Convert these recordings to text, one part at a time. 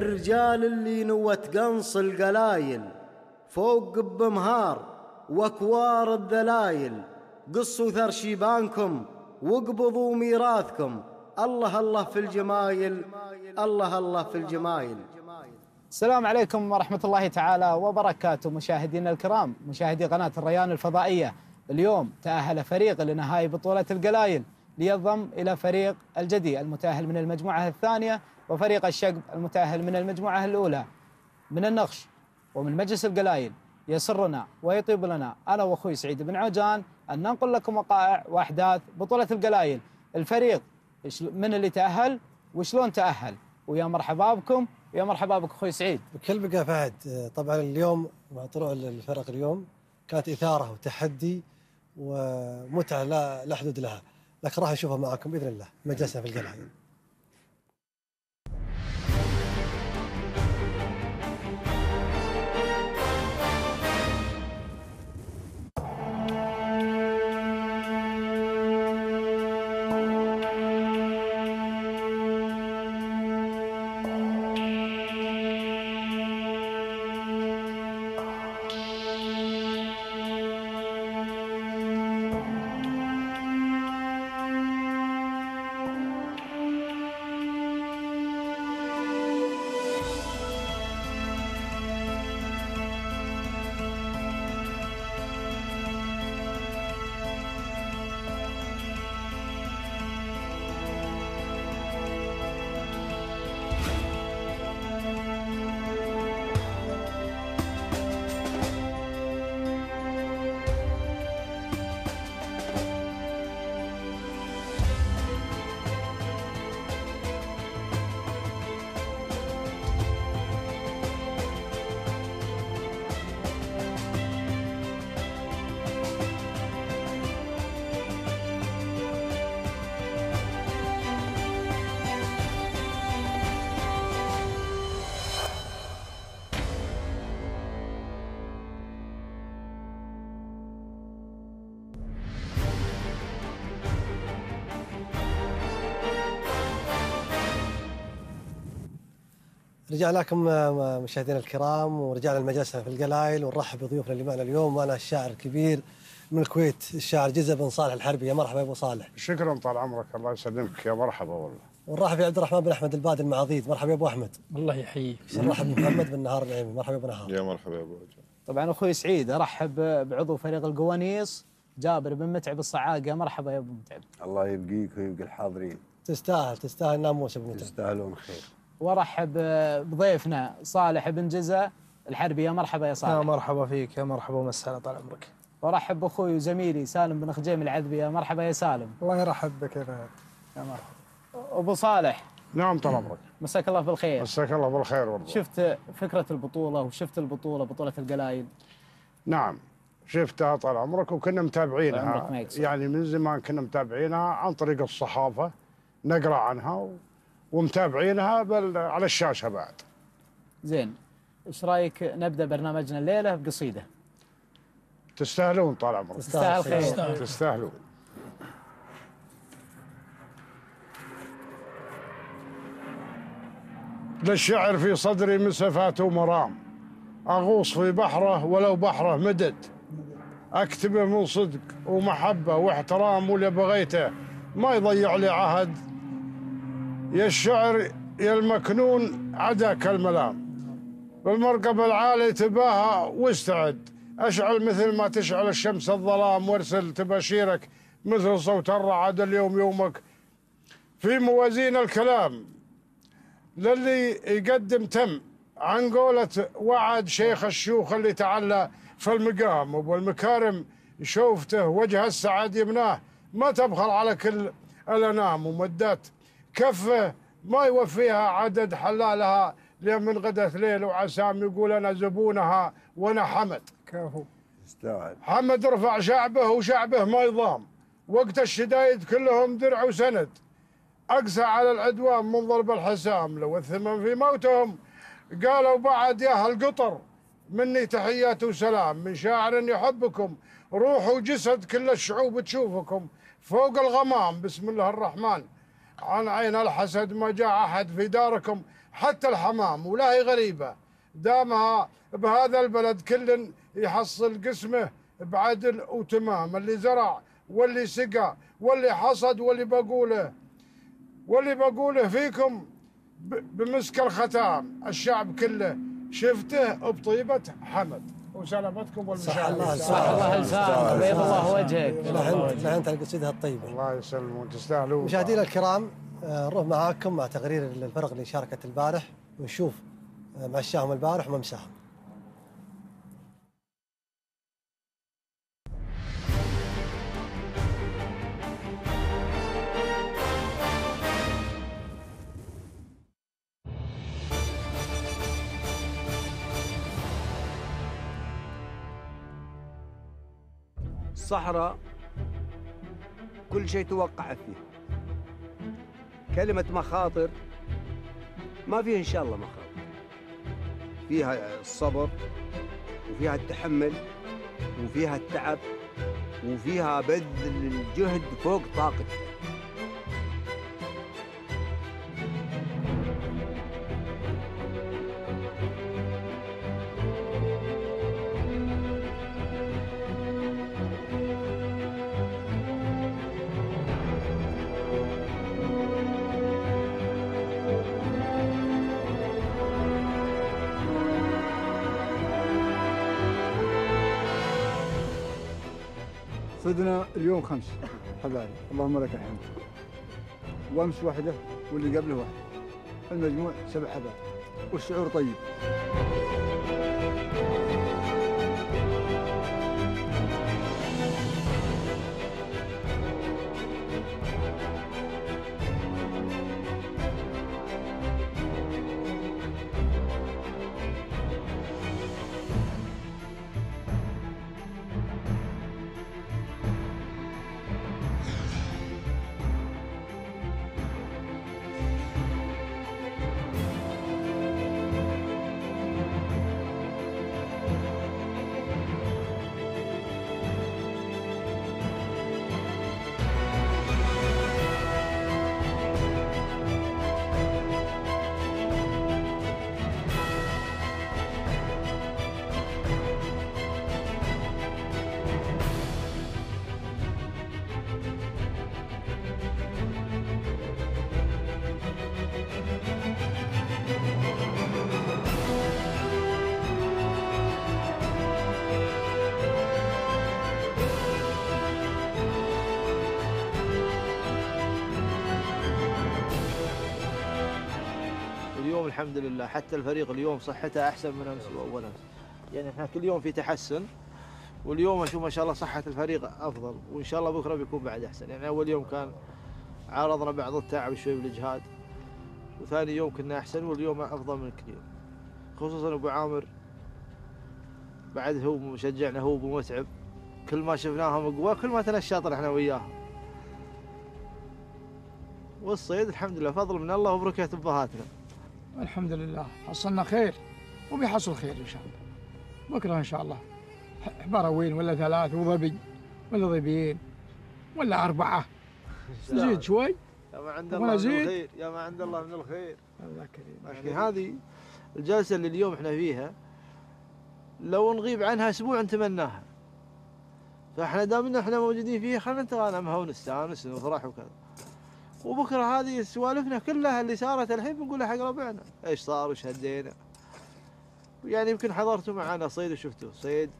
الرجال اللي نوت قنص القلايل فوق بمهار وأكوار الذلايل قصوا ثر شيبانكم واقبضوا ميراثكم. الله الله في الجمايل الله الله في الجمايل. السلام عليكم ورحمة الله تعالى وبركاته مشاهدينا الكرام مشاهدي قناة الريان الفضائية. اليوم تأهل فريق لنهائي بطولة القلايل لينضم إلى فريق الجدي المتأهل من المجموعة الثانية وفريق الشقب المتأهل من المجموعة الأولى من النقش ومن مجلس القلايل يسرنا ويطيب لنا. أنا وأخوي سعيد بن عجان أن ننقل لكم وقائع وأحداث بطولة القلايل. الفريق من اللي تأهل وشلون تأهل؟ ويا مرحبا بكم ويا مرحبا بك أخوي سعيد. بكل بقى فهد طبعا اليوم مع طلوع الفرق اليوم كانت إثارة وتحدي ومتعة لا, حدود لها. لكن راح نشوفها معكم بإذن الله مجلسنا في القلايل. رجعنا لكم مشاهدينا الكرام ورجعنا لمجلسنا في القلايل ونرحب بضيوفنا اللي معنا اليوم. وأنا الشاعر الكبير من الكويت الشاعر جزء بن صالح الحربي. يا مرحبا يا أبو صالح. شكرا طال عمرك. الله يسلمك. يا مرحبا والله. ونرحب في عبد الرحمن بن أحمد البادي المعاضيد مرحبا يا أبو أحمد. الله يحييك. نرحب بمحمد بن نهار النعيمي. مرحبا يا أبو نهار. يا مرحبا يا أبو عجل طبعا أخوي سعيد أرحب بعضو فريق القوانيس. جابر بن متعب الصعاق يا مرحبا يا أبو متعب. الله يبقيك ويبقى الحاضرين. تستاهل تستاهل. ناموس ابو متعب. تستاهلون خير. وارحب بضيفنا صالح بن جزة الحربي. يا مرحبا يا صالح. يا مرحبا فيك يا مرحبا ومسهلا طال عمرك. وارحب بأخوي وزميلي سالم بن خجيم العذبي. يا مرحبا يا سالم. الله يرحب بك يا فهد. يا مرحبا. أبو صالح. نعم طال عمرك. مساك الله بالخير. مساك الله بالخير والله. شفت فكرة البطولة وشفت البطولة بطولة القلايل نعم شفتها طال عمرك وكنا متابعينها. يعني من زمان كنا متابعينها عن طريق الصحافة نقرأ عنها و- ومتابعينها بل على الشاشة بعد. زين إيش رأيك نبدأ برنامجنا الليلة بقصيدة؟ تستاهلون طال عمرك. تستاهل خير. تستاهلون. للشعر في صدري مسفات ومرام. أغوص في بحره ولو بحره مدد. أكتبه من صدق ومحبة واحترام واللي بغيته. ما يضيع لي عهد يا الشعر يا المكنون عداك الملام. بالمركب العالي تباهى واستعد. أشعل مثل ما تشعل الشمس الظلام وارسل تباشيرك مثل صوت الرعد اليوم يومك. في موازين الكلام للي يقدم تم. عن قولة وعد شيخ الشيوخ اللي تعلى في المقام. والمكارم شوفته وجه السعد يمناه. ما تبخل على كل الأنام ومدات كفه ما يوفيها عدد حلالها لين من غدت ليل وعسام يقول أنا زبونها وأنا حمد. كفو. تستاهل حمد رفع شعبه وشعبه ما يضام. وقت الشدايد كلهم درع وسند. أقسى على العدوان من ضرب الحسام. لو الثمن في موتهم قالوا بعد يا أهل قطر مني تحيات وسلام. من شاعر يحبكم روح وجسد كل الشعوب تشوفكم. فوق الغمام بسم الله الرحمن. عن عين الحسد ما جاء أحد في داركم حتى الحمام ولا هي غريبة. دامها بهذا البلد كل يحصل قسمه بعدل وتمام اللي زرع واللي سقى واللي حصد واللي بقوله. واللي بقوله فيكم بمسك الختام. الشعب كله شفته بطيبة حمد. وسلامتكم صح الله والمشاهدين صح الله. لسانك بيض الله وجهك. لعنت على قصيدها الطيبه الله. يسلمون تستاهلون. مشاهدينا الكرام آه، نروح معاكم مع تقرير الفرق اللي شاركت البارح ونشوف آه، مشاهم البارح وممساهم الصحراء كل شيء توقع فيه. كلمة مخاطر ما فيها إن شاء الله مخاطر. فيها الصبر وفيها التحمل وفيها التعب وفيها بذل الجهد فوق طاقتك. صدنا اليوم خمس. حبايب اللهم لك الحمد. وامس واحدة واللي قبله واحدة المجموع سبع حبايب والشعور طيب. الحمد لله. حتى الفريق اليوم صحته أحسن من أمس واول امس يعني إحنا كل يوم في تحسن واليوم أشوف ما شاء الله صحة الفريق أفضل وإن شاء الله بكرة بيكون بعد أحسن. يعني أول يوم كان عارضنا بعض التعب شوي بالإجهاد وثاني يوم كنا أحسن واليوم أفضل من كل يوم. خصوصا أبو عامر بعد هو مشجعنا هو أبو متعب. كل ما شفناهم قوى كل ما تنشطنا إحنا وياهم. والصيد الحمد لله فضل من الله وبركة أبهاتنا. الحمد لله حصلنا خير وبيحصل خير إن شاء الله. بكرة إن شاء الله. ح- حباروين ولا ثلاث وظبي ولا ظبيين ولا أربعة. زيد شوي؟ يا ما عند الله من؟ الخير يا ما عند الله من الخير. الله كريم. هذه الجلسة اللي اليوم إحنا فيها لو نغيب عنها أسبوع نتمناها. فإحنا دامنا إحنا موجودين فيها خلينا نتغانمها ونستانس ونفرح وكذا. وبكره هذه سوالفنا كلها اللي صارت الحين بنقولها حق ربعنا. إيش صار؟ وش هدينا؟ يعني يمكن حضرتوا معنا صيد وشفتوا صيد.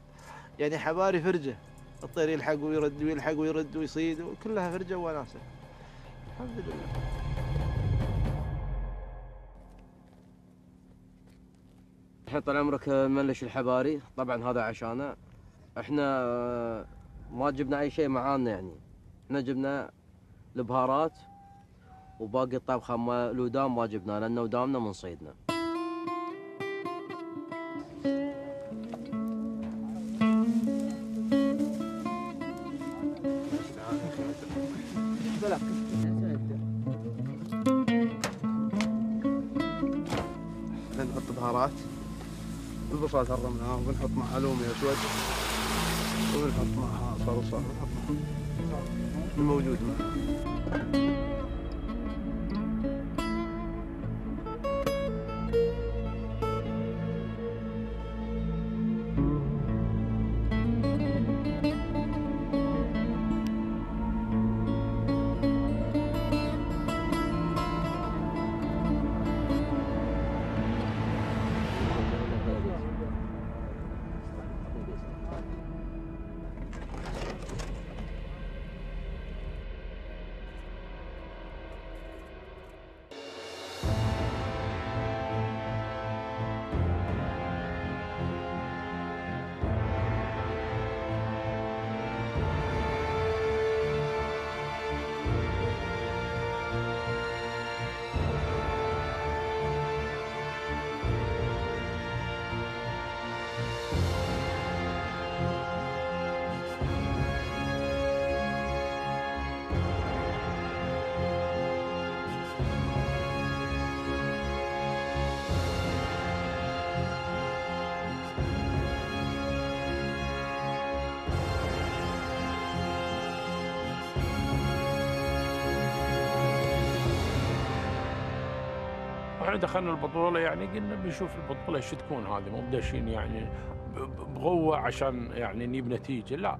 يعني حباري فرجة. الطير يلحق ويرد ويلحق ويرد ويصيد وكلها فرجة وناسة. الحمد لله. إحنا طال عمرك نملش الحباري. طبعا هذا عشانه. إحنا ما جبنا أي شيء معانا يعني. إحنا جبنا البهارات وباقي الطبخة ما الودام ما جبناه لأن ودامنا من صيدنا. نحط بهارات. البصل هرمناه وبنحط معها لومي اسود وبنحط معها صلصة ونحط الموجود معها وإحنا دخلنا البطولة يعني قلنا بنشوف البطولة إيش تكون هذه مو بداشين يعني بقوة عشان يعني نجيب نتيجة لا.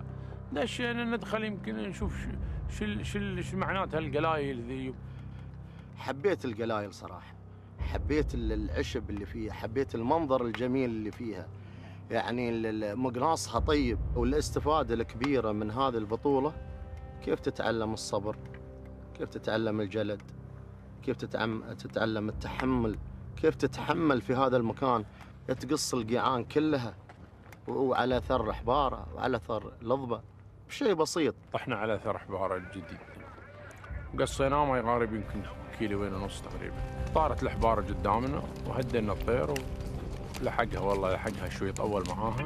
دشينا ندخل يمكن نشوف شو شو شو معناتها القلايل ذي. حبيت القلايل صراحة حبيت ال- العشب اللي فيها حبيت المنظر الجميل اللي فيها. يعني مقناصها طيب والاستفادة الكبيرة من هذه البطولة. كيف تتعلم الصبر؟ كيف تتعلم الجلد؟ كيف تتعم تتعلم التحمل كيف تتحمل في هذا المكان. تقص القيعان كلها وعلى اثر حباره وعلى اثر لضبه بشيء بسيط. طحنا على اثر حباره الجديد وقصيناه ما يقارب يمكن كيلوين ونص تقريبا. طارت الحباره قدامنا وهدينا الطير ولحقها والله لحقها شوي طول معاها.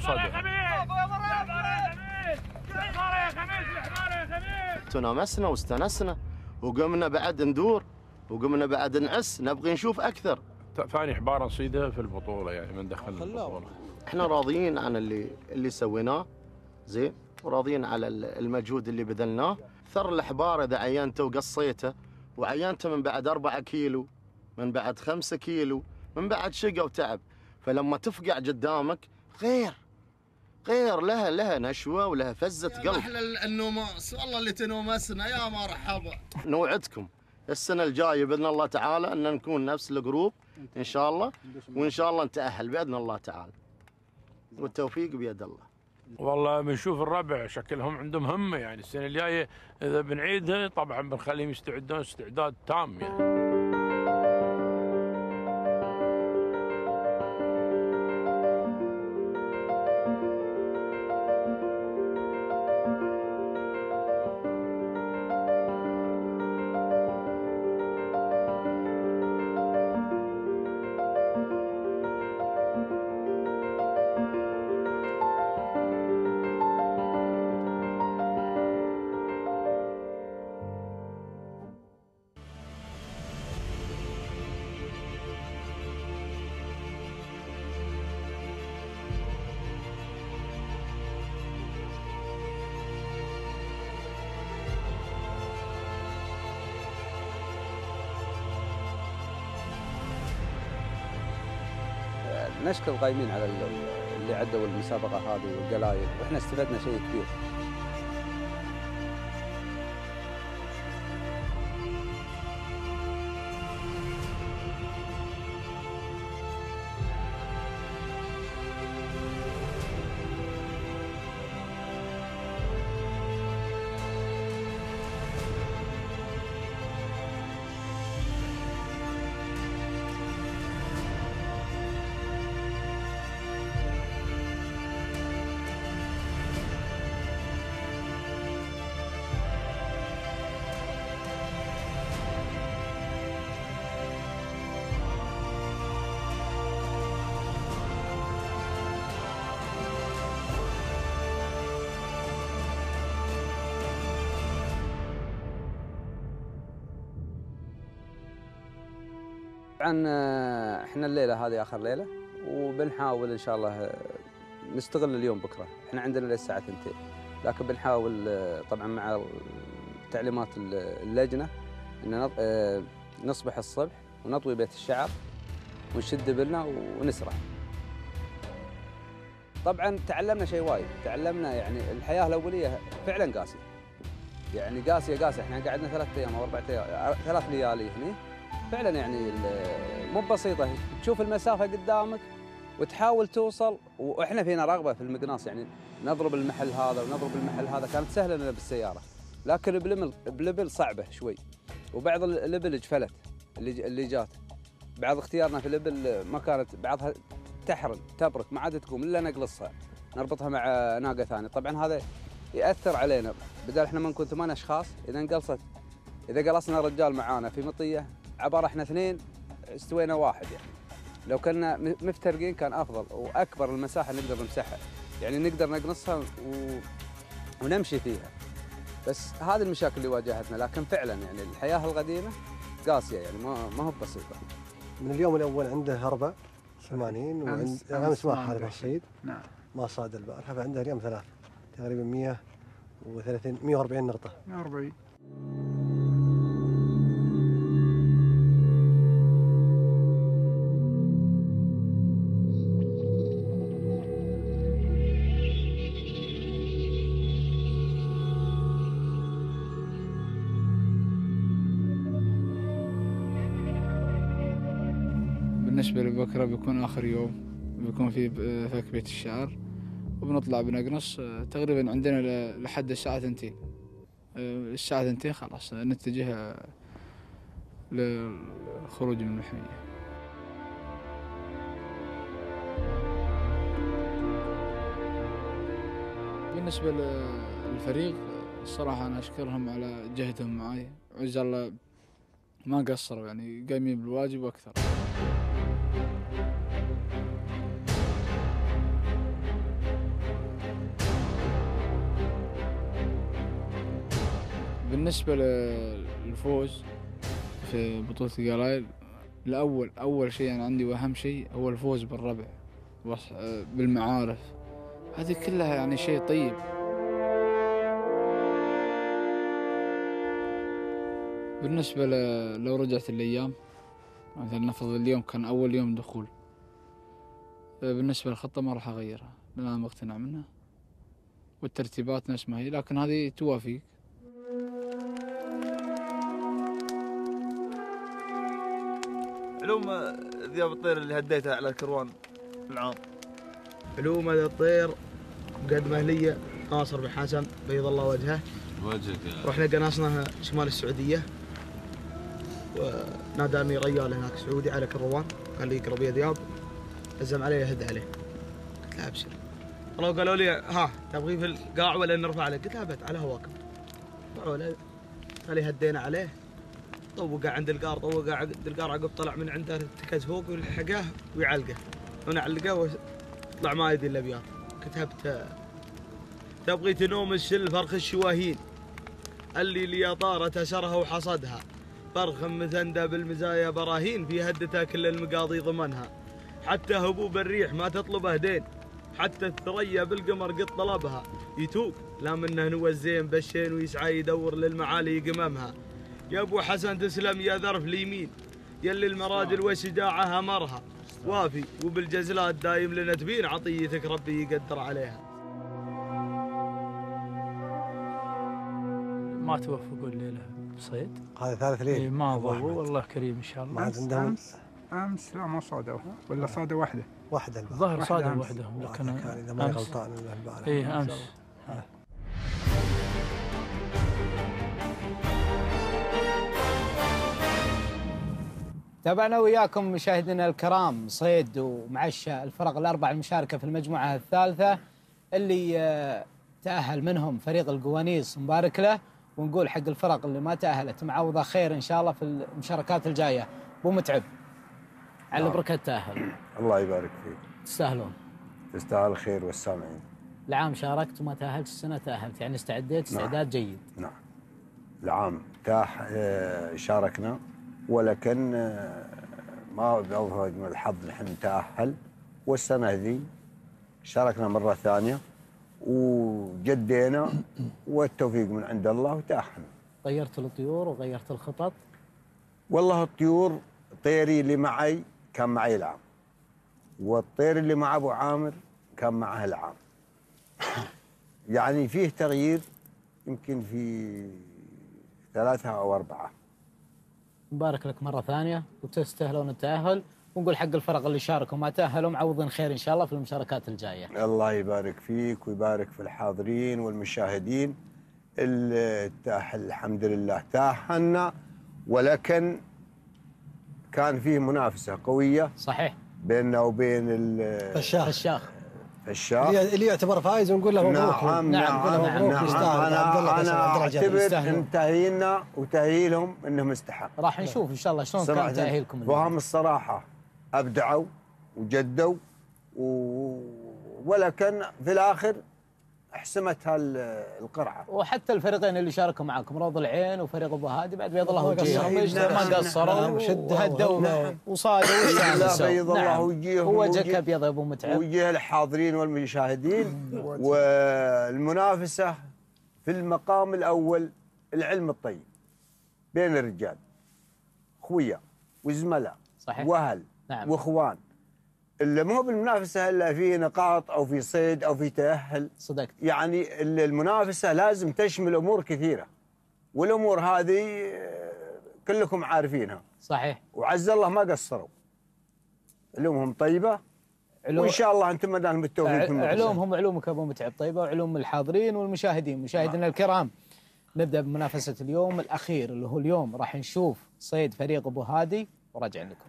صدق تنامسنا واستنسنا. وقمنا بعد ندور وقمنا بعد نعس نبغي نشوف أكثر. ثاني حبارة نصيدها في البطولة يعني من دخلنا البطولة. إحنا راضيين عن اللي اللي سويناه زين؟ وراضيين على ال- المجهود اللي بذلناه. ثر الحبار إذا عينته وقصيته وعينته من بعد أربعة كيلو من بعد خمسة كيلو من بعد شقة وتعب. فلما تفقع قدامك غير. غير لها لها نشوة ولها فزة قلب. أحلى النوماس والله اللي تنومسنا يا مرحبا. نوعدكم. السنة الجاية بإذن الله تعالى أن نكون نفس الجروب إن شاء الله وإن شاء الله نتأهل بإذن الله تعالى. والتوفيق بيد الله. والله بنشوف الربع شكلهم عندهم همة يعني. السنة الجاية إذا بنعيدها طبعا بنخليهم يستعدون استعداد تام يعني. نشكر القايمين على ال- اللي عدوا المسابقة هذه والقلايل. وإحنا استفدنا شيء كبير. طبعا آه، إحنا الليلة هذه آخر ليلة وبنحاول إن شاء الله آه، نستغل اليوم بكرة. إحنا عندنا للساعه 2 لكن بنحاول آه، طبعا مع تعليمات ال- اللجنة إن نصبح الصبح ونطوي بيت الشعر ونشد بلنا ونسرع طبعا تعلمنا شيء وايد. تعلمنا يعني الحياة الأولية فعلا قاسية. يعني قاسية قاسية. إحنا قعدنا ثلاث أيام أو أربع أيام ثلاث ليالي هنا فعلا يعني مو بسيطة. تشوف المسافة قدامك وتحاول توصل وإحنا فينا رغبة في المقناص. يعني نضرب المحل هذا ونضرب المحل هذا كانت سهلة لنا بالسيارة. لكن بلبل بلبل صعبة شوي. وبعض اللبل جفلت اللي اللي جات. بعض اختيارنا في اللبل ما كانت بعضها تحرن تبرك ما عاد تقوم إلا نقلصها نربطها مع ناقة ثانية. طبعا هذا يأثر علينا بدل إحنا ما نكون ثمان أشخاص إذا انقلصت إذا قلصنا رجال معانا في مطية عبارة إحنا اثنين استوينا واحد يعني. لو كنا مفترقين كان أفضل وأكبر المساحة نقدر نمسحها. يعني نقدر نقنصها و... ونمشي فيها. بس هذه المشاكل اللي واجهتنا لكن فعلا يعني الحياة القديمة قاسية يعني ما ما هو بسيطة. من اليوم الأول عنده أربع 80 وعند أمس- أمس ما حارب الصيد نعم. ما صاد البارحه فعنده اليوم ثلاث تقريبا 130 140 نقطة. 140 بالنسبة لبكرة بيكون آخر يوم بيكون في فك بيت الشعر وبنطلع بنقنص آه، تقريبا عندنا لحد الساعة ثنتين آه، الساعة ثنتين خلاص نتجه آه، للخروج من المحمية بالنسبة للفريق الصراحة أنا أشكرهم على جهدهم معي عز الله ما قصروا يعني قايمين بالواجب وأكثر بالنسبة للفوز في بطولة القلايل الأول أول شيء أنا عندي وأهم شيء هو الفوز بالربع وص- بالمعارف. هذه كلها يعني شيء طيب. بالنسبة لو رجعت الأيام مثلا نفرض اليوم كان أول يوم دخول. بالنسبة للخطة ما راح أغيرها لأن أنا مقتنع منها. والترتيبات نفس ما هي لكن هذه توافيق. علوم ذياب الطير اللي هديتها على الكروان العام. علوم هذا الطير مقدمة لي ناصر بن حسن بيض الله وجهه. وجهك. يا رحنا قناصناها شمال السعودية. وناداني ريال هناك سعودي على كروان قال لي يقرب يا ذياب عزم علي هد عليه. قلت له أبشر. والله قالوا لي ها تبغي في القاع ولا نرفع عليه قلت له أبد على هواكم رفعوا له قال لي هدينا عليه. طوقه عند القار طوقه عند القار عقب طلع من عنده ارتكز فوق ويلحقه ويعلقه. ونعلقه وطلع ما يدري الابيات كتبت تبغي تنوم السل فرخ الشواهين. اللي لي طارة سرها وحصدها. فرخ مثندى بالمزايا براهين في هدتها كل المقاضي ضمنها. حتى هبوب الريح ما تطلبه دين. حتى الثريا بالقمر قد طلبها. يتوق لا منه نوى الزين بالشين ويسعى يدور للمعالي قممها يا أبو حسن تسلم يا ذرف اليمين. يلي المراجل وشجاعها مرها وافي وبالجزلات دايم لنا تبين عطيتك ربي يقدر عليها. ما توفقوا الليلة. بصيد هذا ثالث ليل. ما أحمد. والله كريم إن شاء الله. عندهم أمس لا ما صادوا. ولا صادوا واحدة واحدة الظاهر صادوا أمس. واحدة لكن كان إذا ماني أمس- غلطان ما أمس. تابعنا وياكم مشاهدينا الكرام صيد ومعشى الفرق الأربع المشاركة في المجموعة الثالثة اللي آه، تأهل منهم فريق القوانيس مبارك له. ونقول حق الفرق اللي ما تأهلت معوضة خير إن شاء الله في المشاركات الجاية. ابو متعب. على نعم. بركة تأهل. الله يبارك فيك. تستاهلون. تستاهل الخير والسامعين. العام شاركت وما تأهلت السنة تأهلت. يعني استعديت نعم. استعداد جيد. نعم. العام تاح آه، شاركنا. ولكن آه، ما بأوفق من الحظ نحن نتأهل. والسنة ذي شاركنا مرة ثانية. وجدينا والتوفيق من عند الله وتأهلنا غيرت الطيور وغيرت الخطط؟ والله الطيور طيري اللي معي كان معي العام والطير اللي مع أبو عامر كان معه العام يعني فيه تغيير يمكن في ثلاثة أو أربعة. مبارك لك مرة ثانية وتستاهلون التأهل. ونقول حق الفرق اللي شاركوا ما تأهلوا معوضين خير إن شاء الله في المشاركات الجاية. الله يبارك فيك ويبارك في الحاضرين والمشاهدين. اللي تاهل الحمد لله تاهلنا ولكن كان فيه منافسة قوية صحيح. بيننا وبين ال- فشاخ. فشاخ. فشاخ. اللي يعتبر فايز ونقول له مبروك. نعم نعم نعم, نعم يستاهل. عبد الله أنا أنا أعتبر. ان تاهيلنا وتأهيلهم إنهم استحق راح نشوف إن شاء الله شلون كان تأهيلكم. وهم الصراحة. أبدعوا وجدوا و... ولكن في الآخر حسمتها ال- القرعة. وحتى الفريقين اللي شاركوا معكم روض العين وفريق أبو هادي بعد بيض الله نعم، ما نعم، قصروا. نعم، شدوا وهدوا نعم. وصادوا لا بيض الله نعم. وجيههم ووجهك ابيض يا أبو متعب. وجه الحاضرين والمشاهدين. والمنافسة في المقام الأول العلم الطيب بين الرجال خويا وزملاء صحيح. وأهل. نعم. واخوان. اللي مو بالمنافسة إلا في نقاط أو في صيد أو في تأهل. صدقت. يعني ال- المنافسة لازم تشمل أمور كثيرة. والأمور هذه آه، كلكم عارفينها. صحيح. وعز الله ما قصروا. علومهم طيبة. علوم- وإن شاء الله أنتم مدام بالتوفيق في المدرسة. علومهم علومك أبو متعب طيبة وعلوم الحاضرين والمشاهدين مشاهدينا الكرام. نبدأ بمنافسة اليوم الأخير اللي هو اليوم راح نشوف صيد فريق أبو هادي. وراجعين لكم.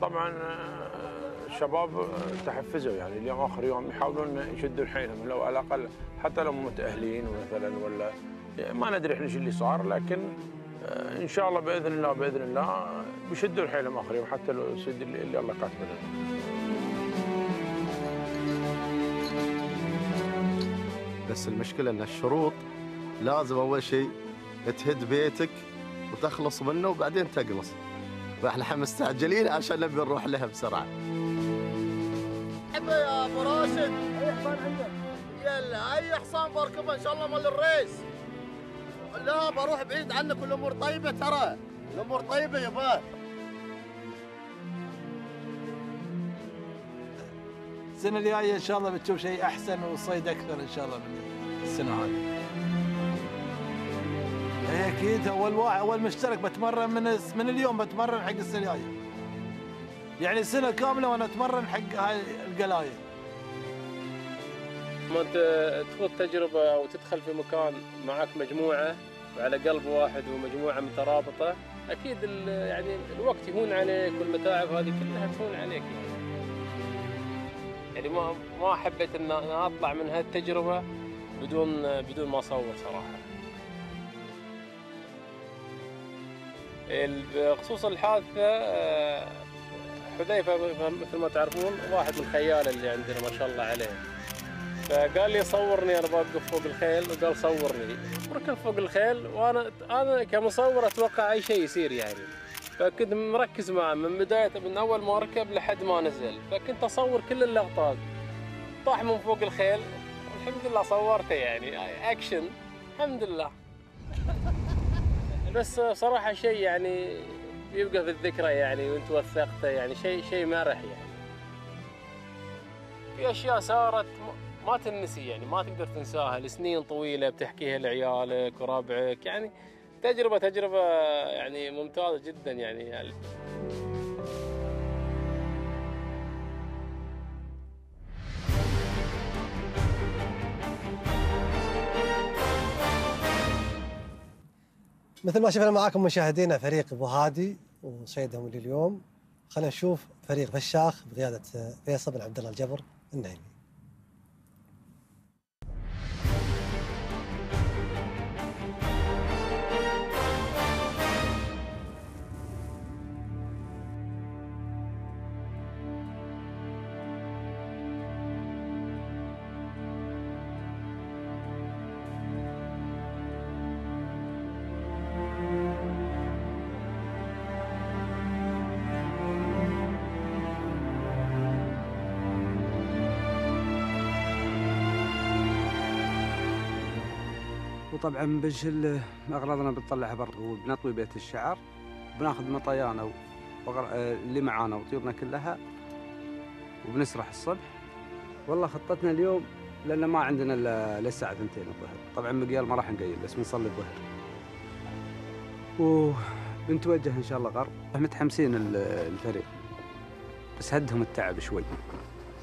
طبعا طبعا آه، الشباب آه، تحفزوا يعني اليوم اخر يوم يحاولون يشدوا حيلهم لو على الأقل حتى لو متأهلين مثلا ولا ما ندري إحنا شو اللي صار لكن آه، إن شاء الله بإذن الله بإذن الله بيشدوا حيلهم آخر يوم حتى لو اللي اللي الله كاتبه لنا. بس المشكلة إن الشروط لازم أول شيء تهد بيتك وتخلص منه وبعدين تقلص فاحنا مستعجلين عشان نبي نروح لها بسرعة. حبه يا أبو راشد. اي حصان عندك يلا أي حصان بركبه إن شاء الله مال الريس. لا بروح بعيد عنك والامور طيبة ترى. الأمور طيبة يابا السنة الجاية إن شاء الله بتشوف شيء أحسن وصيد أكثر إن شاء الله من السنة هذه. أكيد أول واحد أول مشترك بتمرن من من اليوم بتمرن حق السنة الجايه يعني سنة كاملة وأنا أتمرن حق هاي القلايل لما تخوض تجربة أو تدخل في مكان معك مجموعة وعلى قلب واحد ومجموعة مترابطة أكيد يعني الوقت يهون عليك والمتاعب هذه كلها تهون عليك يعني. يعني ما ما حبيت إن أنا أطلع من هالتجربة بدون بدون ما أصور صراحة. بخصوص الحادثة آه، حذيفة مثل ما تعرفون واحد من الخيال اللي عندنا ما شاء الله عليه. فقال لي صورني أنا بوقف فوق الخيل وقال صورني. ركب فوق الخيل وأنا أنا كمصور أتوقع أي شيء يصير يعني. فكنت مركز معه من بداية من أول ما ركب لحد ما نزل. فكنت أصور كل اللقطات. طاح من فوق الخيل الحمد لله صورته يعني. أكشن. الحمد لله. بس صراحة شيء يعني يبقى في الذكرى يعني وانت وثقته يعني شيء شيء مرح يعني. في أشياء صارت ما- ما تنسي يعني ما تقدر تنساها. لسنين طويلة بتحكيها لعيالك وربعك يعني تجربه تجربة يعني ممتازة جدا يعني. مثل ما شفنا معاكم مشاهدينا فريق أبو هادي وصيدهم لليوم. خلينا نشوف فريق فشاخ بقيادة فيصل بن عبد الله الجبر النعيمي. وطبعا بنشل أغراضنا بنطلعها برا. وبنطوي بيت الشعر بناخذ مطايانا. آه، اللي معانا وطيورنا كلها وبنسرح الصبح. والله خطتنا اليوم لأن ما عندنا إلا للساعه 2 الظهر. طبعا مقيال ما راح نقيل بس بنصلي الظهر. وبنتوجه إن شاء الله غرب. متحمسين ال- الفريق بس هدهم التعب شوي.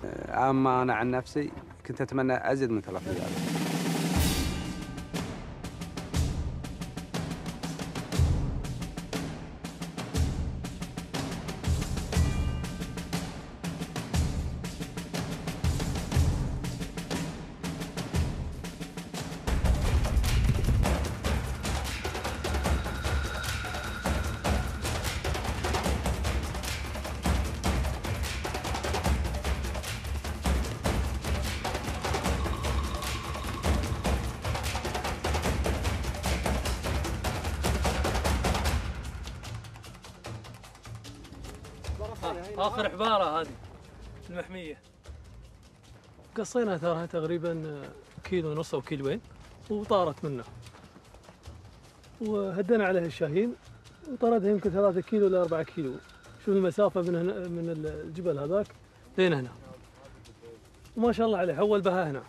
آه، أما أنا عن نفسي كنت أتمنى أزيد من ثلاث ريال قصينا اثارها تقريبا كيلو ونص أو كيلوين وطارت منه. وهدينا عليها الشاهين وطردها يمكن ثلاثة كيلو إلى أربعة كيلو. شوف المسافة من هنا من الجبل هذاك لين هنا. وما شاء الله عليه حول بها هنا.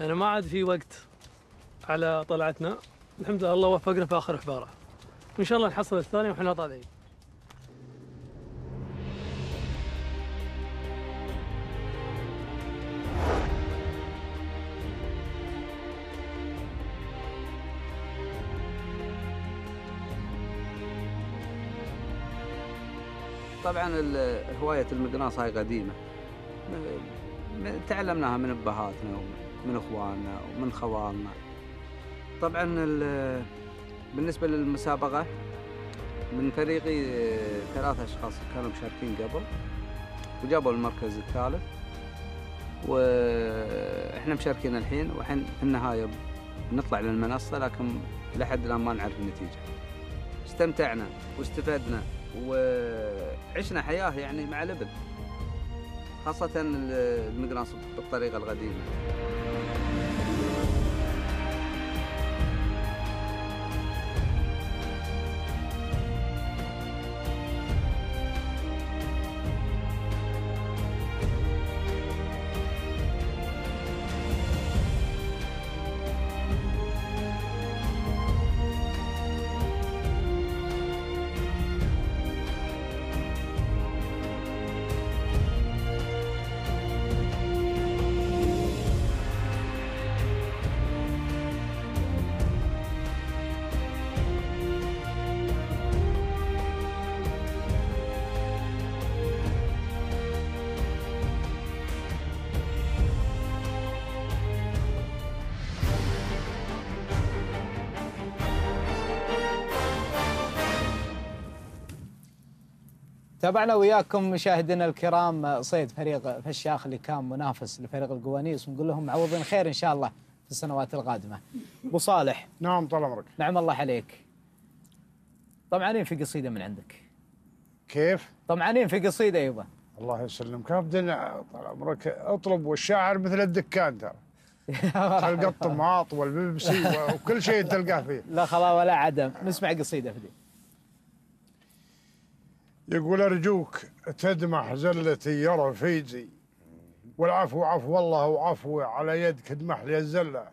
يعني ما عاد في وقت على طلعتنا. الحمد لله الله وفقنا في آخر حبارة وإن شاء الله نحصل الثانية وإحنا طالعين. طبعا هواية المقناص هاي قديمة. تعلمناها من أبهاتنا ومن إخواننا ومن خوالنا. طبعا ال- بالنسبة للمسابقة من فريقي آه، ثلاثة أشخاص كانوا مشاركين قبل وجابوا المركز الثالث. وإحنا مشاركين الحين وحين في النهاية بنطلع للمنصة لكن لحد الآن ما نعرف النتيجة. استمتعنا واستفدنا. وعشنا حياة يعني مع الإبل خاصة المقناص بالطريقة القديمة. تابعنا وياكم مشاهدينا الكرام صيد فريق فشاخ اللي كان منافس لفريق القوانيس ونقول لهم معوضين خير إن شاء الله في السنوات القادمة. أبو صالح نعم طال عمرك نعم الله عليك. طمعانين في قصيدة من عندك. كيف؟ طمعانين في قصيدة يبا. الله يسلمك ابدا طال عمرك اطلب والشاعر مثل الدكان ترى تلقى الطماط والبيبسي وكل شيء تلقاه فيه لا خلا ولا عدم، نسمع قصيدة في دي. يقول أرجوك تدمح زلتي يا رفيجي والعفو عفو الله وعفو على يدك ادمح لي الزله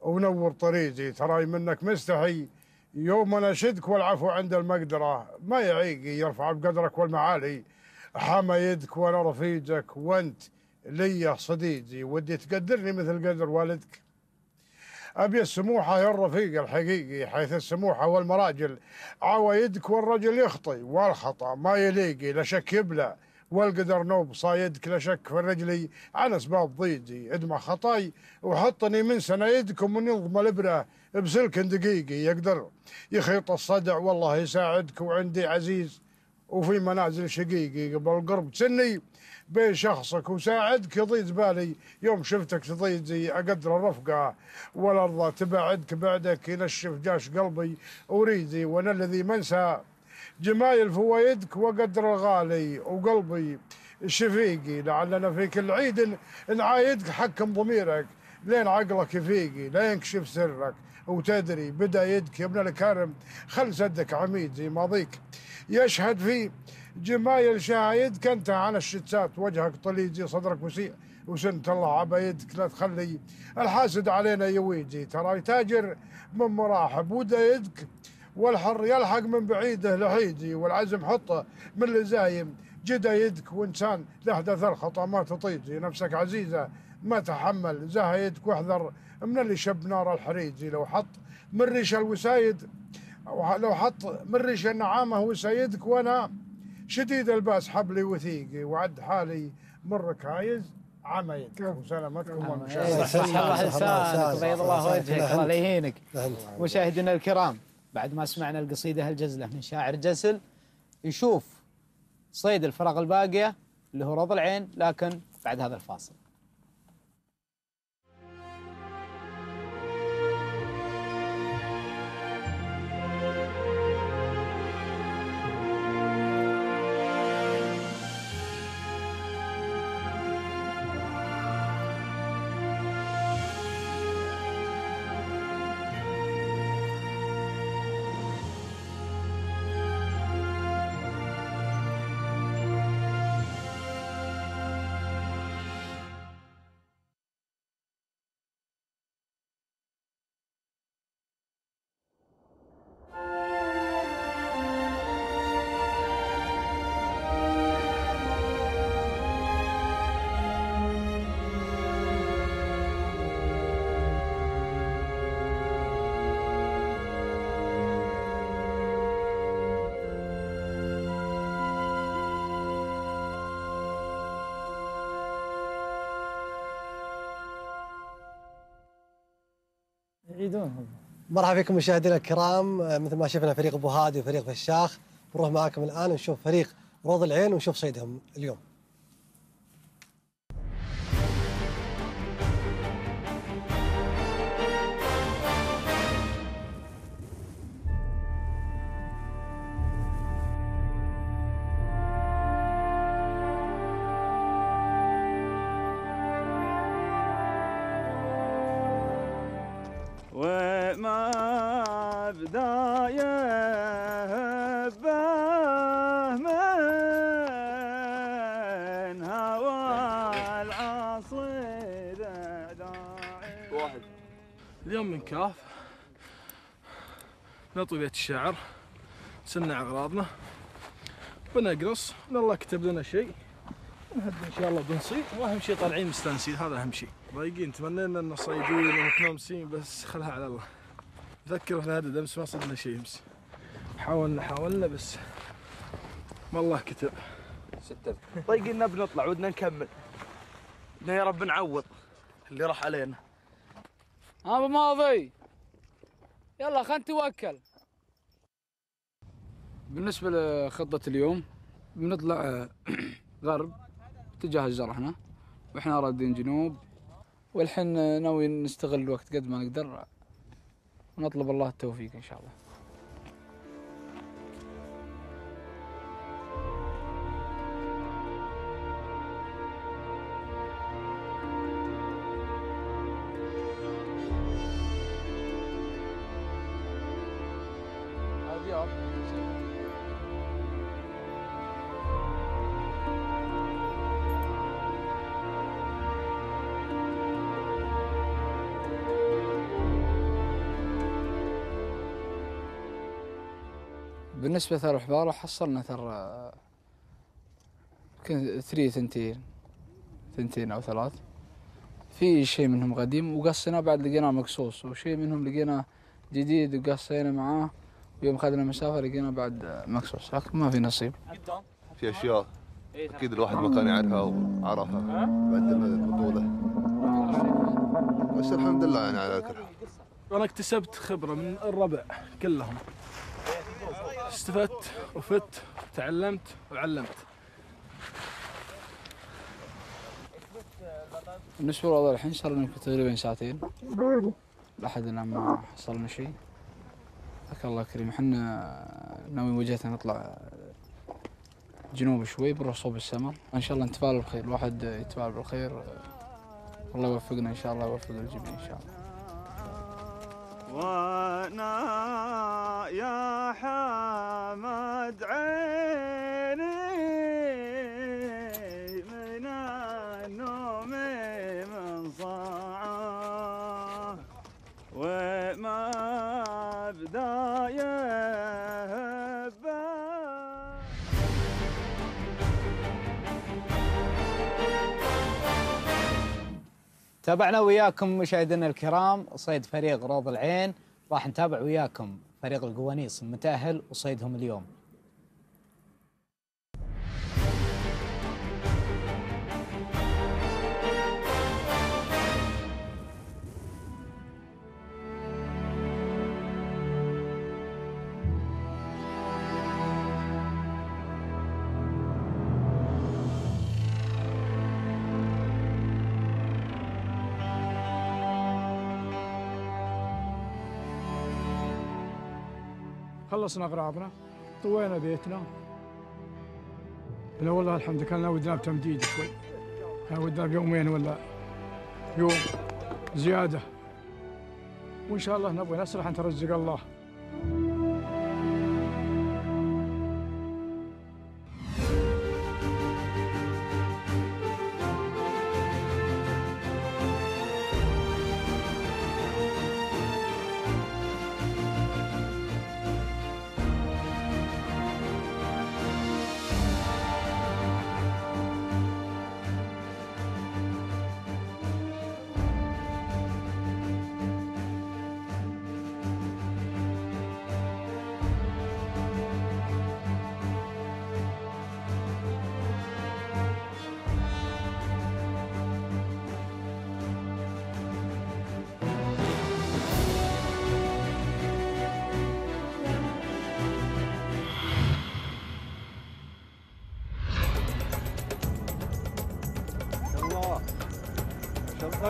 ونور طريقي تراي منك مستحي. يوم اناشدك والعفو عند المقدرة ما يعيقي يرفع بقدرك والمعالي. حمى يدك وأنا رفيجك وأنت لي صديقي ودي تقدرني مثل قدر والدك. أبي السموحة هي الرفيق الحقيقي حيث السموحة والمراجل عوايدك والرجل يخطي والخطأ ما يليقي لا شك يبلى والقدر نوب صايدك لا شك في رجلي عن أسباب ضيقي إدمع خطاي وحطني من سنايدكم من ينظم الإبرة بسلك دقيقي يقدر. يخيط الصدع والله يساعدك وعندي عزيز وفي منازل شقيقي قبل قرب سني بين شخصك وساعدك يضيق بالي. يوم شفتك تضيق زي أقدر الرفقة والأرض تبعدك بعدك ينشف جاش قلبي. وريدي وأنا الذي منسى جمايل فوايدك وقدر الغالي وقلبي. شفيقي لعلنا في كل عيد نعايدك حكم ضميرك. لين عقلك يفيقي لا ينكشف سرك. وتدري بدا يدك يا ابن الكرم خل سدك عميد زي ماضيك. يشهد في جمايل شايدك انت عن الشتات وجهك طليجي صدرك وسيع وسنت الله عبايدك لا تخلي الحاسد علينا يويجي تراي تاجر من مراحب ودا يدك والحر يلحق من بعيده لحيدي والعزم حطه من اللزايم جدا يدك وإنسان لاحدث الخطأ ما تطيجي نفسك عزيزة ما تحمل. زها يدك واحذر من اللي شب نار الحريجي. لو حط من ريش الوسايد لو حط من ريش النعامة وسيدك وأنا شديد الباس حبلي وثيقي. وعد حالي من ركايز عميدك وسلامتكم والمشاهدة صح الله. لسانك وبيض الله وجهك الله. يهينك. مشاهدينا الكرام بعد ما سمعنا القصيدة الجزلة من شاعر جسل يشوف صيد الفرق الباقية اللي هو رض العين لكن بعد هذا الفاصل. يعيدون مرحبا بكم مشاهدينا الكرام. آه، مثل ما شفنا فريق أبو هادي وفريق فشاخ نروح معاكم الآن نشوف فريق روض العين ونشوف صيدهم اليوم. الشعر نسنع أغراضنا. بنقرص إن الله كتب لنا شيء. نهدي إن شاء الله بنصيد وأهم شيء طالعين مستانسين هذا أهم شيء. ضايقين تمنينا إن صيدين ومتنمسين بس خلها على الله. ذكر في هذا امس ما صدنا شيء امس حاولنا حاولنا بس ما الله كتب. ستة. طيقنا بنطلع ودنا نكمل. يا رب نعوض اللي راح علينا. ابو ماضي يلا خلينا نتوكل. بالنسبة لخطة اليوم بنطلع آه، غرب اتجاه الزرحنة وإحنا رادين جنوب. والحين ناوي نستغل الوقت قد ما نقدر. ونطلب الله التوفيق إن شاء الله. بالنسبة لثار الحبارة حصلنا ترى يمكن ثري ثنتين ثنتين أو ثلاث. في شيء منهم قديم وقصينا بعد لقيناه مقصوص وشيء منهم لقيناه جديد وقصينا معاه ويوم أخذنا مسافة لقينا بعد مقصوص. لكن ما في نصيب. في أشياء أكيد الواحد ما كان يعرفها وعرفها. بعد البطولة. بس الحمد لله يعني على كل حال. أنا اكتسبت خبرة من الربع كلهم. استفدت وفدت تعلمت وعلمت. بالنسبة للوضع الحين صار لنا يمكن تقريبا ساعتين. لحدنا ما حصلنا شيء. لك الله كريم إحنا ناوي وجهتنا نطلع جنوب شوي بنروح صوب السمر. إن شاء الله نتفائل بالخير الواحد يتفائل بالخير. الله يوفقنا إن شاء الله ويوفق الجميع إن شاء الله. تابعنا وياكم مشاهدينا الكرام صيد فريق روض العين. راح نتابع وياكم فريق القوانيص المتأهل وصيدهم اليوم. خلصنا اغراضنا طوينا بيتنا. لا والله الحمد لله كان ودنا بتمديد شوي. كان ودنا بيومين ولا يوم زيادة. وإن شاء الله نبغى نسرح انت رزق الله.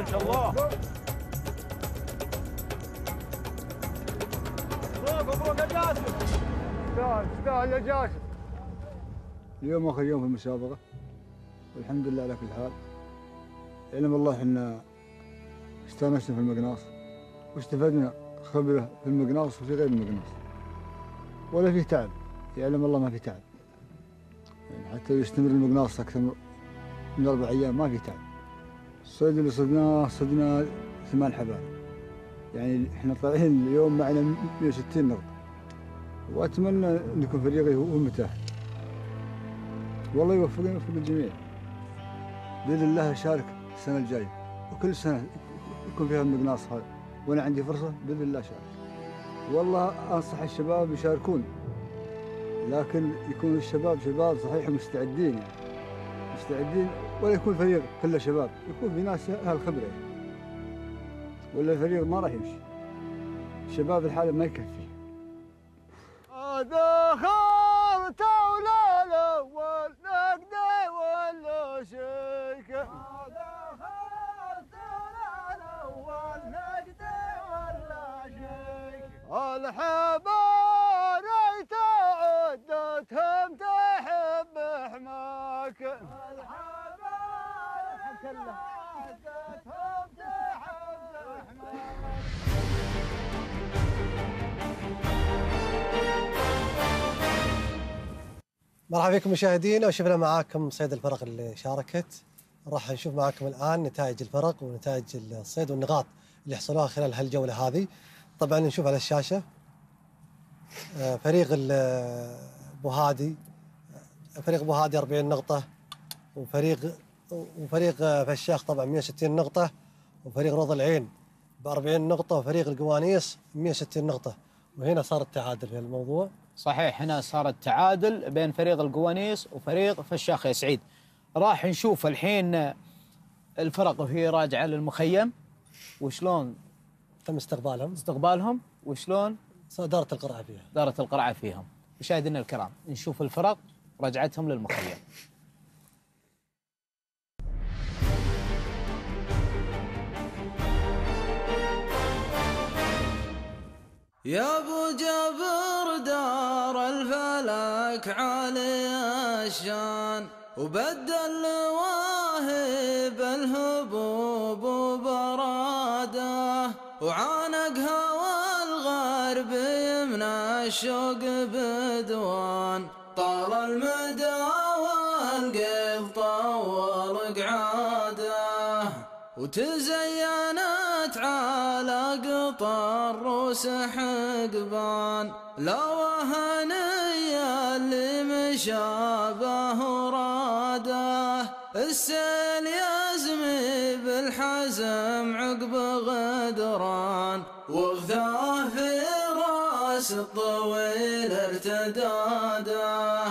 إن شاء الله. فوق فوق يا جاسم استاهل استاهل يا جاسم اليوم آخر يوم في المسابقة. والحمد لله على كل حال. علم الله إحنا استأنسنا في المقناص واستفدنا خبرة في المقناص وفي غير المقناص. ولا فيه تعب. يعلم الله ما في تعب. يعني حتى يستمر المقناص أكثر من أربع أيام ما في تعب. الصيد اللي صدناه صدنا ثمان حبال يعني إحنا طالعين اليوم معنا 160 نقطة. وأتمنى ان يكون فريقي هو المتاح والله يوفقنا ويوفق الجميع. بإذن الله أشارك السنة الجاية. وكل سنة يكون فيها المقناص هذا. وأنا عندي فرصة بإذن الله أشارك. والله أنصح الشباب يشاركون. لكن يكون الشباب شباب صحيح مستعدين. يعني مستعدين ولا يكون فريق كله شباب يكون في ناس أهل خبرة. يعني. ولا الفريق ما راح يمشي. الشباب الحالة ما يكفي. دخلت ولا الأول نقدي ولا شيك. الحباري تعدتهم تحب حماك مرحبا بكم مشاهدينا وشفنا معاكم صيد الفرق اللي شاركت. راح نشوف معاكم الآن نتائج الفرق ونتائج الصيد والنقاط اللي حصلوها خلال هالجولة هذه. طبعا نشوف على الشاشة آه، فريق ال- أبو هادي آه، فريق أبو هادي 40 نقطة وفريق وفريق فشاخ طبعا 160 نقطة وفريق روض العين ب 40 نقطة وفريق القوانيس 160 نقطة. وهنا صار التعادل في الموضوع. صحيح هنا صار التعادل بين فريق القوانيس وفريق فشاخ يا سعيد. راح نشوف الحين الفرق وهي راجعه للمخيم وشلون تم استقبالهم. استقبالهم وشلون دارت القرعة فيها. دارت القرعة فيهم. مشاهدينا الكرام نشوف الفرق رجعتهم للمخيم. يا ابو جابر دار الفلك علي الشان وبدل واهب الهبوب وبراده وعانق هوى الغرب من الشوق بدوان. طال المدى والقيف طول قعاده وتزينت على قطر روس حقبان. لا وهني اللي مشابه راده. السيل يزمي بالحزم عقب غدران. وغثاه في راس الطويل ارتداده.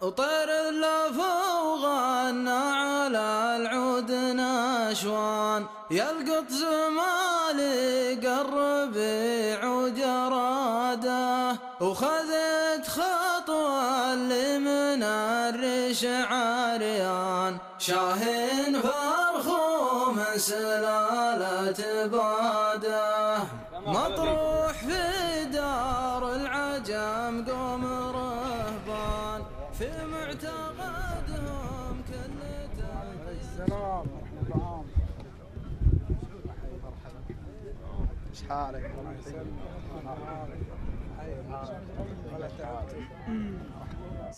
وطير اللفو غنى على العود نشوان. يلقط زمالي وخذت خطوة الريش عريان. شاهين فرخو من سلالة باده مطروح في دار العجم قوم رهبان. في معتقدهم كل السلام. ورحمة الله إيش حالك؟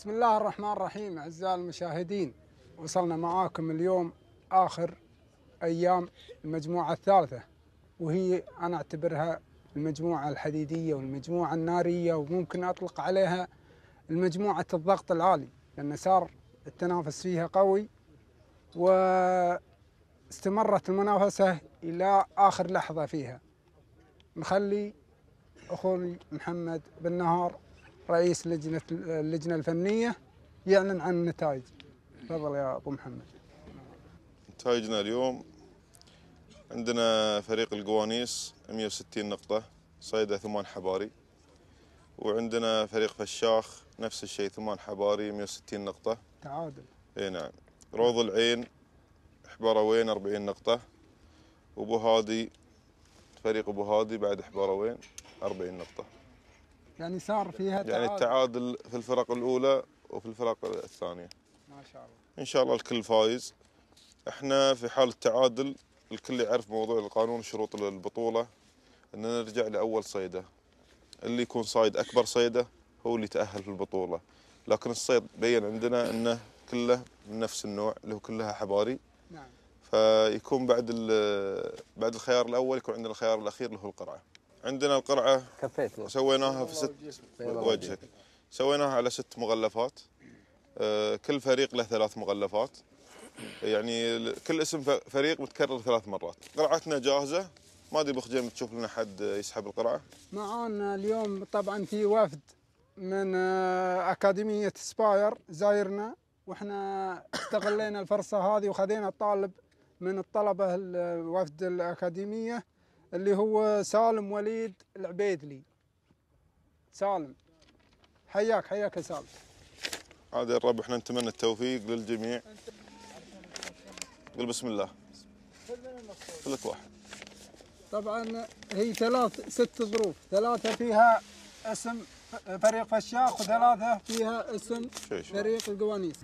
بسم الله الرحمن الرحيم أعزائي المشاهدين وصلنا معاكم اليوم آخر أيام المجموعة الثالثة وهي أنا أعتبرها المجموعة الحديدية والمجموعة النارية وممكن أطلق عليها المجموعة الضغط العالي لأن صار التنافس فيها قوي واستمرت المنافسة إلى آخر لحظة فيها. نخلي أخوي محمد بن نهار رئيس لجنة اللجنة الفنية يعلن عن النتائج. تفضل يا أبو محمد. نتائجنا اليوم عندنا فريق القوانيس 160 نقطة صيدة ثمان حباري. وعندنا فريق فشاخ نفس الشيء ثمان حباري 160 نقطة. تعادل. إي نعم. روض العين حبروين 40 نقطة. وأبو هادي فريق أبو هادي بعد حباروين 40 نقطة. يعني صار فيها يعني تعادل. التعادل في الفرق الأولى وفي الفرق الثانية. ما شاء الله. إن شاء الله الكل فايز. إحنا في حال التعادل الكل يعرف موضوع القانون شروط البطولة. إن نرجع لأول صيدة. اللي يكون صايد أكبر صيدة هو اللي يتأهل في البطولة. لكن الصيد بين عندنا إنه كله من نفس النوع اللي هو كلها حباري. نعم. فيكون بعد بعد الخيار الأول يكون عندنا الخيار الأخير اللي هو القرعة. عندنا القرعة كفيت سويناها في ست وجهك. سويناها على ست مغلفات. آه، كل فريق له ثلاث مغلفات. يعني كل اسم ف- فريق متكرر ثلاث مرات. قرعتنا جاهزة. ما أدري بخجيم تشوف لنا حد يسحب القرعة؟ معانا اليوم طبعا في وفد من آه، أكاديمية سباير زايرنا. وإحنا استغلينا الفرصة هذه وخذينا طالب من الطلبة ال- وفد الأكاديمية. اللي هو سالم وليد العبيدلي. سالم. حياك حياك يا سالم. هذا يا الرب إحنا نتمنى التوفيق للجميع. قل بسم الله. لك واحد. طبعا هي ثلاث ست ظروف. ثلاثة فيها اسم فريق فشاخ وثلاثة فيها اسم. فريق القوانيس.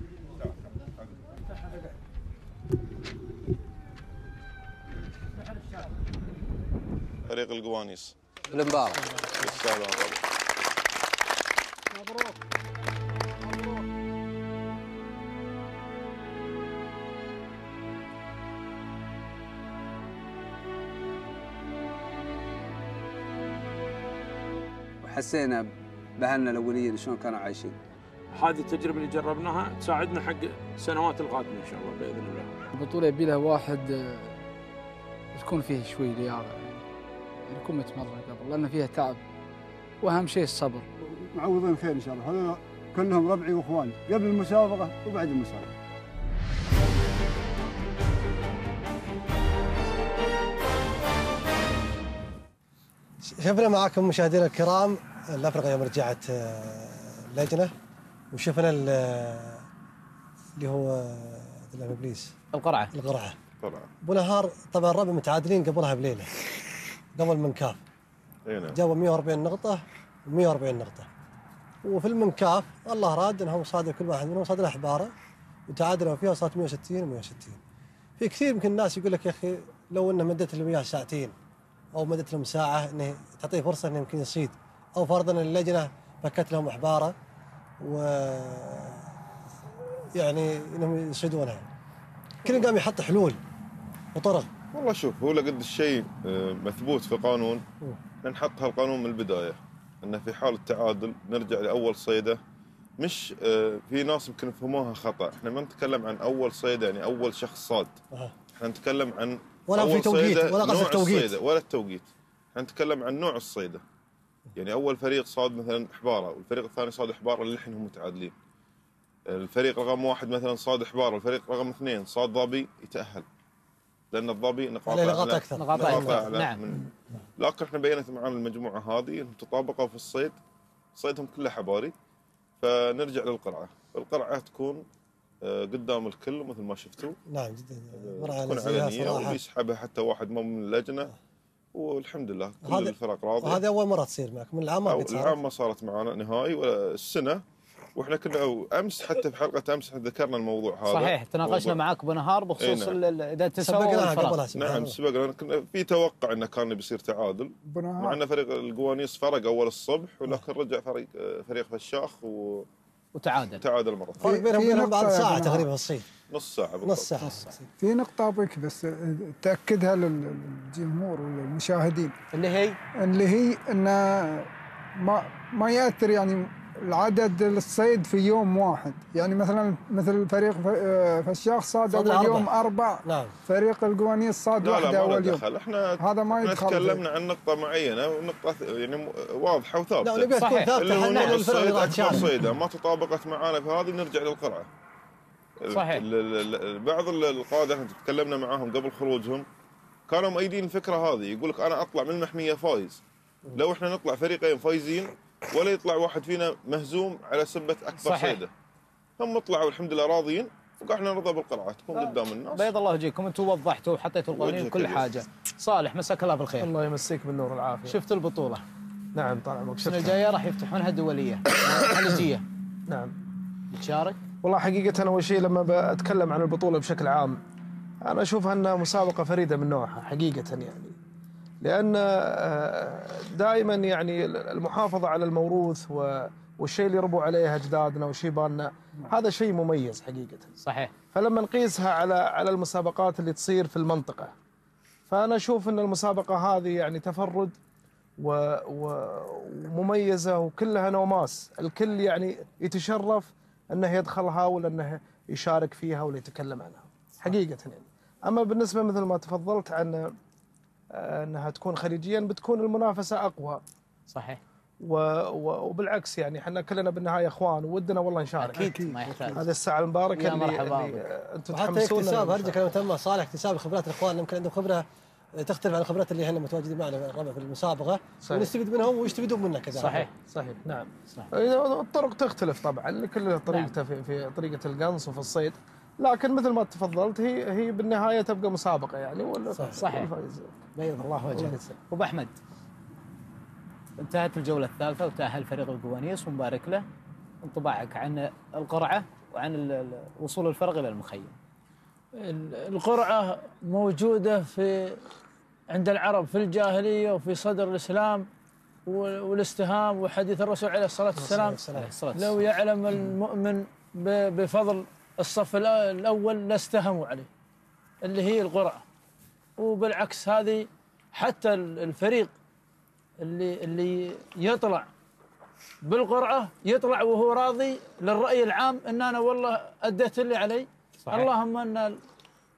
فريق القوانيس. المبارك يستاهلون الرب مبروك وحسينا بأهلنا الأوليين شلون كانوا عايشين. هذه التجربة اللي جربناها تساعدنا حق السنوات القادمة إن شاء الله بإذن الله. البطولة يبي لها واحد آه، يكون فيه شوي لياقة يعني يكون متمرن قبل لأن فيها تعب. وأهم شيء الصبر. معوضين خير إن شاء الله. هذول كلهم ربعي وإخواني. قبل المسابقة وبعد المسابقة. شفنا معاكم مشاهدينا الكرام الافرقه يوم رجعت آه، اللجنه وشفنا ال- آه، اللي هو آه، إبليس. القرعة. القرعة. قرعه أبو نهار طبعا الربع متعادلين قبلها بليلة. قبل منكاف إي نعم. جابوا 140 نقطة و140 نقطة. وفي المنكاف الله راد إنهم صادوا كل واحد منهم صاد له حبارة وتعادلوا فيها وصارت 160 و160 في كثير يمكن الناس يقول لك يا أخي لو إنه مدت لهم اياه ساعتين أو مدت لهم ساعة إنه تعطيه فرصة إنه يمكن يصيد. أو فرضا ان اللجنة فكت لهم احباره و يعني إنهم يصيدونها. كل قام يحط حلول وطرق. والله شوف هو لقد الشيء آه، مثبوت في قانون نحط هالقانون من البداية انه في حال التعادل نرجع لأول صيدة. مش آه، في ناس يمكن يفهموها خطأ. إحنا ما نتكلم عن أول صيدة يعني أول شخص صاد. إحنا نتكلم عن ولا في توقيت، ولا قصد نوع توقيت. الصيدة ولا التوقيت. إحنا نتكلم عن نوع الصيدة. يعني أول فريق صاد مثلا حباره والفريق الثاني صاد حباره للحين هم متعادلين. الفريق رقم واحد مثلا صاد حباره والفريق رقم اثنين صاد ظبي يتأهل. لأن الظبي نقاط نقاط أكثر. نقاط أعلى نعم. من لكن إحنا بينت معنا المجموعة هذه انهم تطابقوا في الصيد. صيدهم كله حباري. فنرجع للقرعة. القرعة تكون آه، قدام الكل مثل ما شفتوا. نعم جدا. مرة تكون علنية صراحة. وبيسحبها حتى واحد مو من اللجنة. والحمد لله كل الفرق راضية. وهذه أول مرة تصير معكم من العام ما العام ما صارت معنا نهائي ولا السنة وإحنا كنا أمس حتى في حلقة أمس إحنا ذكرنا الموضوع هذا. صحيح تناقشنا معك بنهار بخصوص إيه نعم. إذا سبحان نعم. سبقنا. كنا في توقع إنه كان بيصير تعادل. بنهار. مع إن فريق القوانيس فرق أول الصبح ولكن رجع فريق فريق فشاخ و... وتعادل. تعادل مرة ثانية. بينهم بعد ساعة. تقريبا في الصيد نص ساعة بالضبط. نص ساعة. في نقطة أبيك بس تأكدها للجمهور والمشاهدين. اللي هي؟ اللي هي أن ما ما يأثر يعني العدد الصيد في يوم واحد. يعني مثلا مثل فريق آه، فشاخ صاد أول يوم. أربع نعم. فريق القوانيس صاد لا واحدة لا له يوم. دخل. إحنا هذا ما يدخل. تكلمنا عن نقطة معينة ونقطة يعني واضحة وثابتة. لا تكون. ثابته اللي هو نوع الصيد تشارك صيده ما تطابقت معانا في هذه نرجع للقرعة. صحيح. ال- ال- ال- بعض ال- القادة إحنا تكلمنا معاهم قبل خروجهم كانوا مؤيدين الفكرة هذه. يقول لك أنا أطلع من المحمية فايز. لو إحنا نطلع فريقين فايزين ولا يطلع واحد فينا مهزوم على سبة أكبر صحيح. صيده هم طلعوا الحمد لله راضيين وقعنا نرضى بالقرعه تكون قدام الناس. بيض الله وجهكم أنتم وضحتوا وحطيتوا القوانين وكل. حاجة. صالح مساك الله بالخير. الله يمسيك بالنور والعافية. شفت البطولة؟ نعم طال عمرك السنة. الجاية راح يفتحونها دوليه خليجيه نعم. بتشارك والله حقيقة أول شيء لما بتكلم عن البطولة بشكل عام أنا أشوفها أنها مسابقة فريدة من نوعها حقيقة يعني. لأن دائما يعني المحافظة على الموروث والشيء اللي ربوا عليه أجدادنا وشيء بالنا هذا شيء مميز حقيقة. صحيح. فلما نقيسها على على المسابقات اللي تصير في المنطقة فأنا أشوف أن المسابقة هذه يعني تفرد ومميزة وكلها نوماس الكل يعني يتشرف أنه يدخلها ولا أنه يشارك فيها ولا يتكلم عنها. حقيقة يعني. أما بالنسبة مثل ما تفضلت عن آه، أنها تكون خليجيا بتكون المنافسة أقوى. صحيح. و... و... وبالعكس يعني إحنا كلنا بالنهاية إخوان ودنا والله نشارك. أكيد، ما يحتاج. هذه الساعة المباركة يا اللي, مرحبا. اللي. آه، أنتم تحمسونا اكتساب. ارجع كلمه تامه صالح اكتساب خبرات الإخوان. يمكن عندهم خبرة تختلف عن الخبرات اللي هنا متواجدين معنا الربع في المسابقة. صحيح. ونستفيد منهم ويستفيدون منا كذلك. صحيح. صحيح. نعم. صحيح. الطرق تختلف طبعا لكل طريقته في, في طريقة القنص وفي الصيد. لكن مثل ما تفضلت هي هي بالنهاية تبقى مسابقة يعني ولا صحيح. والفائز. بيض الله وجهك. أبو أحمد انتهت الجولة الثالثة وتأهل فريق القوانيس ومبارك له. انطباعك عن القرعة وعن وصول الفرق إلى المخيم. ال- القرعة موجودة في عند العرب في الجاهلية وفي صدر الإسلام وال- والاستهام وحديث الرسول عليه الصلاة والسلام. لو يعلم المؤمن ب- بفضل الصف الأ- الأول لاستهموا عليه اللي هي القرعة. وبالعكس هذه حتى ال- الفريق اللي اللي يطلع بالقرعة يطلع وهو راضي للرأي العام أن أنا والله أديت اللي علي. صحيح. اللهم أن ال-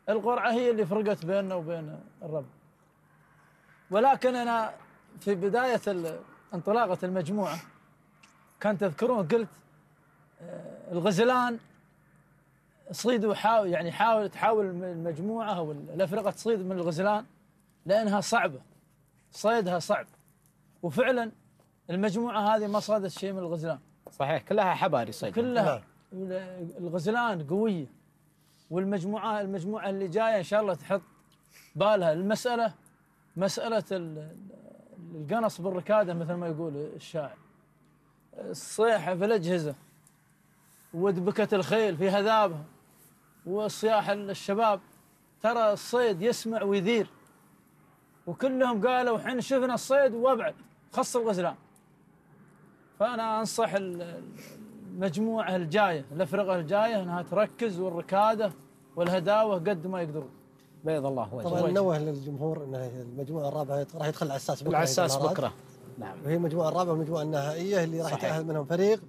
القرعة هي اللي فرقت بيننا وبين الرب. ولكن أنا في بداية ال- انطلاقة المجموعة كان تذكرون قلت آه، الغزلان صيدوا حاول يعني حاول تحاول المجموعة أو الأفرقة تصيد من الغزلان لأنها صعبة. صيدها صعب. وفعلا المجموعة هذه ما صادت شيء من الغزلان. صحيح كلها حباري صيد كلها. الغزلان قوية. والمجموعة المجموعة اللي جاية إن شاء الله تحط بالها. المسألة مسألة ال- القنص بالركادة مثل ما يقول الشاعر. الصيحة في الأجهزة. ودبكة الخيل في هذابها. وصياح الشباب. ترى الصيد يسمع ويذير وكلهم قالوا إحنا شفنا الصيد وابعد خص الغزلان. فأنا أنصح ال- المجموعة الجاية الأفرقة الجاية إنها تركز والركادة والهداوة قد ما يقدرون. بيض الله وجهك. طبعا ننوه للجمهور إن المجموعة الرابعة راح يدخل العساس بكره العساس. بكرة. نعم. وهي المجموعة الرابعة والمجموعة النهائية اللي راح. يتأهل منهم فريق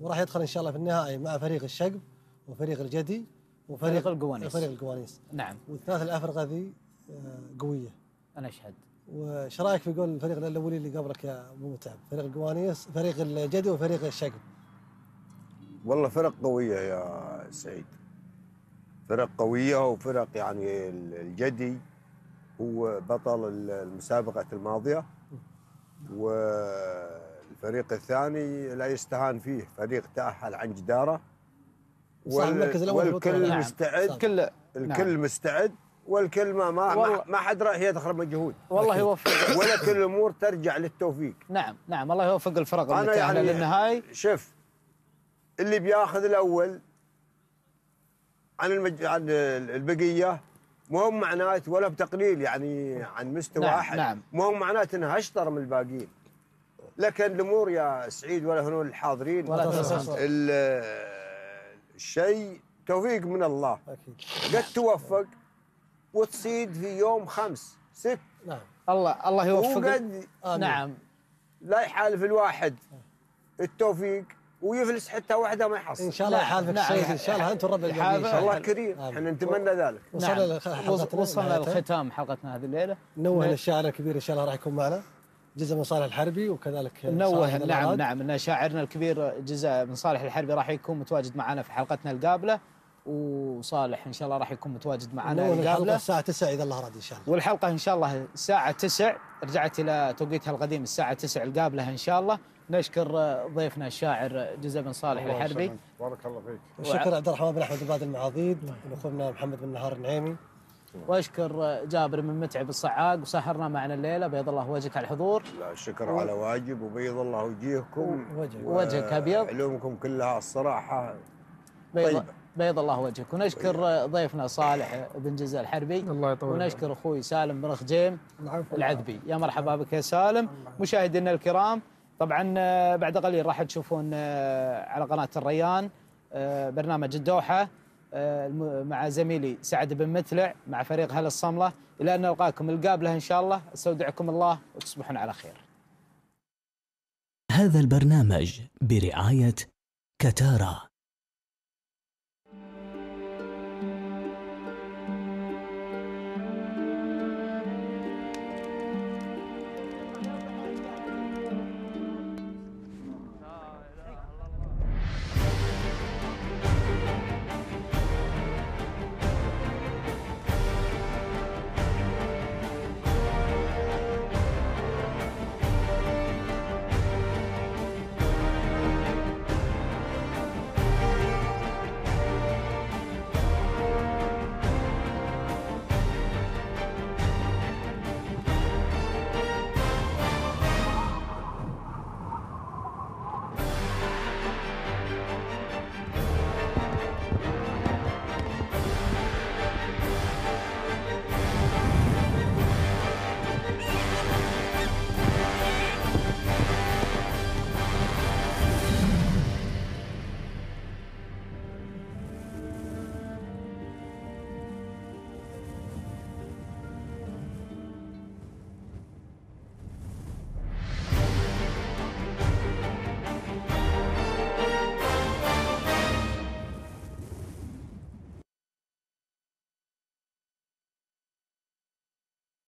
وراح يدخل إن شاء الله في النهائي مع فريق الشقب وفريق الجدي. وفريق فريق القوانيس. فريق القوانيس. نعم. والثلاث الافرقه ذي آه، قوية. أنا أشهد. وش رأيك في قول الفريق الأولي اللي قبلك يا أبو متعب؟ فريق القوانيس فريق الجدي وفريق الشقب. والله فرق قوية يا سعيد. فرق قوية وفرق يعني ال- الجدي هو بطل ال- المسابقة الماضية. والفريق الثاني لا يستهان فيه. فريق تأهل عن جدارة. صاحب المركز البطولة. والكل نعم. مستعد صح. كل الكل نعم. مستعد والكل ما ما, ما, حد راح يدخل مجهود والله يوفق ولا كل الأمور ترجع للتوفيق نعم نعم الله يوفق الفرق اللي تأهل يعني للنهائي شوف اللي بياخذ الأول عن المج... عن البقية مو هو معناته ولا بتقليل يعني عن مستوى نعم، أحد نعم. مو هو معناته إنه أشطر من الباقيين لكن الأمور يا سعيد ولا هنول الحاضرين ولا الشيء توفيق من الله. قد توفق وتصيد في يوم خمس ست. نعم. الله الله يوفق وقد نعم. لا يحالف الواحد التوفيق ويفلس حتى واحدة ما يحصل. إن شاء الله يحالفك نعم. إن شاء الله. أنتم يحالف- الجميل الله كريم. إحنا نتمنى ذلك. وصلنا نعم. وصلنا. لختام حلقتنا هذه الليلة. نوه ن- للشاعر الكبير إن شاء الله راح يكون معنا. جزء من صالح الحربي وكذلك نوه. نعم. نعم. إن شاعرنا الكبير جزء من صالح الحربي راح يكون متواجد معنا في حلقتنا القابلة وصالح إن شاء الله راح يكون متواجد معنا نوه الحلقة القابله الساعة 9 إذا الله راد إن شاء الله. والحلقة إن شاء الله الساعة 9 رجعت إلى توقيتها القديم الساعة 9 القابلة إن شاء الله. نشكر ضيفنا الشاعر جزء بن صالح الله الحربي. يسلمك. بارك الله فيك. وشكر عبد الرحمن بن أحمد بن المعاضيد واخونا محمد بن نهار النعيمي. واشكر جابر من متعب الصعاق وسهرنا معنا الليلة بيض الله وجهك على الحضور. لا الشكر على واجب وبيض الله وجيهكم. وجهك أبيض. علومكم كلها الصراحة. بيض, طيبة. بيض الله وجهك. ونشكر ضيفنا صالح بن جزء الحربي. الله يطول ونشكر أخوي سالم بن خجيم العذبي. يا مرحبا بك يا سالم. مشاهدينا الكرام طبعا آه، بعد قليل راح تشوفون آه، على قناة الريان آه، برنامج الدوحة. مع زميلي سعد بن متلع مع فريق هل الصملة. إلى أن نلقاكم القابلة إن شاء الله. أستودعكم الله وتصبحون على خير. هذا البرنامج برعاية كتارا.